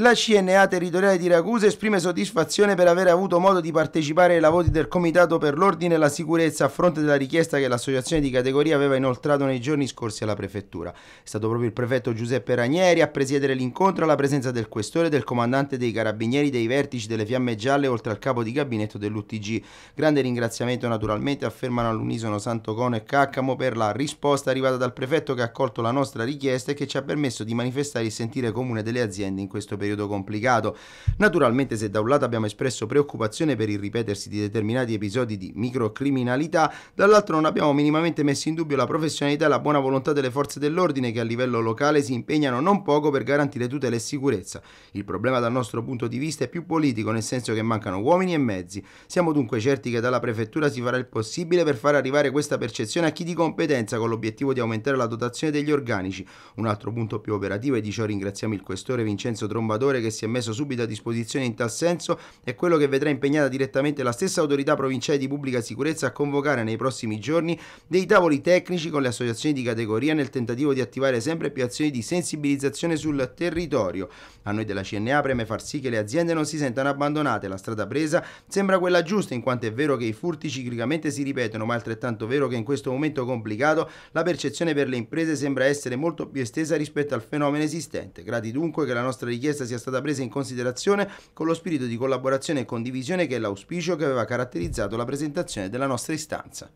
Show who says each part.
Speaker 1: La CNA territoriale di Ragusa esprime soddisfazione per aver avuto modo di partecipare ai lavori del Comitato per l'Ordine e la Sicurezza a fronte della richiesta che l'associazione di categoria aveva inoltrato nei giorni scorsi alla Prefettura. È stato proprio il prefetto Giuseppe Ranieri a presiedere l'incontro alla presenza del questore, del comandante dei carabinieri, dei vertici delle Fiamme Gialle, oltre al capo di gabinetto dell'UTG. Grande ringraziamento naturalmente affermano all'unisono Santo Cono e Caccamo per la risposta arrivata dal prefetto che ha accolto la nostra richiesta e che ci ha permesso di manifestare il sentire comune delle aziende in questo periodo periodo complicato. Naturalmente se da un lato abbiamo espresso preoccupazione per il ripetersi di determinati episodi di microcriminalità, dall'altro non abbiamo minimamente messo in dubbio la professionalità e la buona volontà delle forze dell'ordine che a livello locale si impegnano non poco per garantire tutela e sicurezza. Il problema dal nostro punto di vista è più politico, nel senso che mancano uomini e mezzi. Siamo dunque certi che dalla prefettura si farà il possibile per far arrivare questa percezione a chi di competenza con l'obiettivo di aumentare la dotazione degli organici. Un altro punto più operativo e di ciò ringraziamo il questore Vincenzo Tromba ambasciatore che si è messo subito a disposizione in tal senso è quello che vedrà impegnata direttamente la stessa autorità provinciale di pubblica sicurezza a convocare nei prossimi giorni dei tavoli tecnici con le associazioni di categoria nel tentativo di attivare sempre più azioni di sensibilizzazione sul territorio. A noi della CNA preme far sì che le aziende non si sentano abbandonate, la strada presa sembra quella giusta in quanto è vero che i furti ciclicamente si ripetono, ma è altrettanto vero che in questo momento complicato la percezione per le imprese sembra essere molto più estesa rispetto al fenomeno esistente. Grati dunque che la nostra richiesta sia stata presa in considerazione con lo spirito di collaborazione e condivisione che è l'auspicio che aveva caratterizzato la presentazione della nostra istanza.